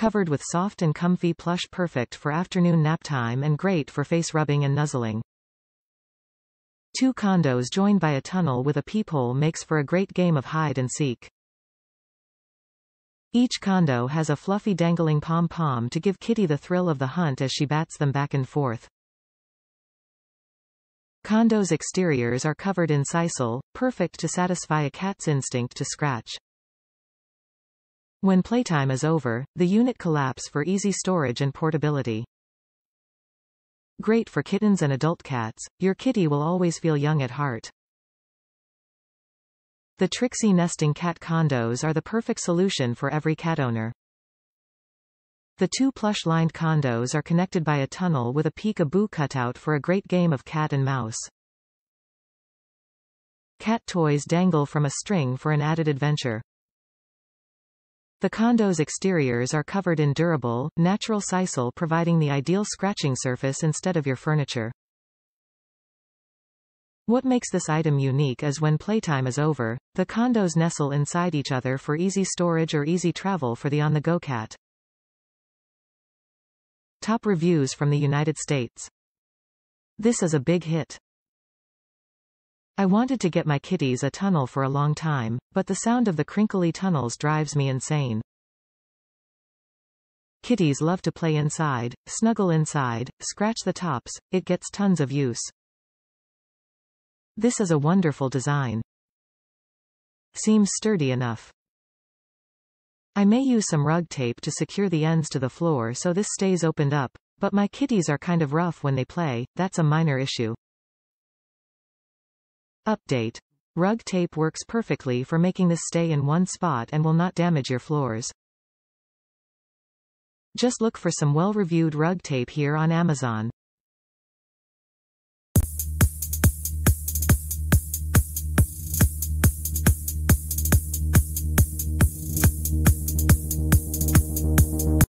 covered with soft and comfy plush perfect for afternoon nap time and great for face rubbing and nuzzling. Two condos joined by a tunnel with a peephole makes for a great game of hide and seek. Each condo has a fluffy dangling pom-pom to give Kitty the thrill of the hunt as she bats them back and forth. Condos' exteriors are covered in sisal, perfect to satisfy a cat's instinct to scratch. When playtime is over, the unit collapse for easy storage and portability. Great for kittens and adult cats, your kitty will always feel young at heart. The Trixie nesting cat condos are the perfect solution for every cat owner. The two plush-lined condos are connected by a tunnel with a peek-a-boo cutout for a great game of cat and mouse. Cat toys dangle from a string for an added adventure. The condo's exteriors are covered in durable, natural sisal providing the ideal scratching surface instead of your furniture. What makes this item unique is when playtime is over, the condos nestle inside each other for easy storage or easy travel for the on-the-go cat. Top reviews from the United States. This is a big hit. I wanted to get my kitties a tunnel for a long time, but the sound of the crinkly tunnels drives me insane. Kitties love to play inside, snuggle inside, scratch the tops, it gets tons of use. This is a wonderful design. Seems sturdy enough. I may use some rug tape to secure the ends to the floor so this stays opened up, but my kitties are kind of rough when they play, that's a minor issue. Update. Rug tape works perfectly for making this stay in one spot and will not damage your floors. Just look for some well-reviewed rug tape here on Amazon.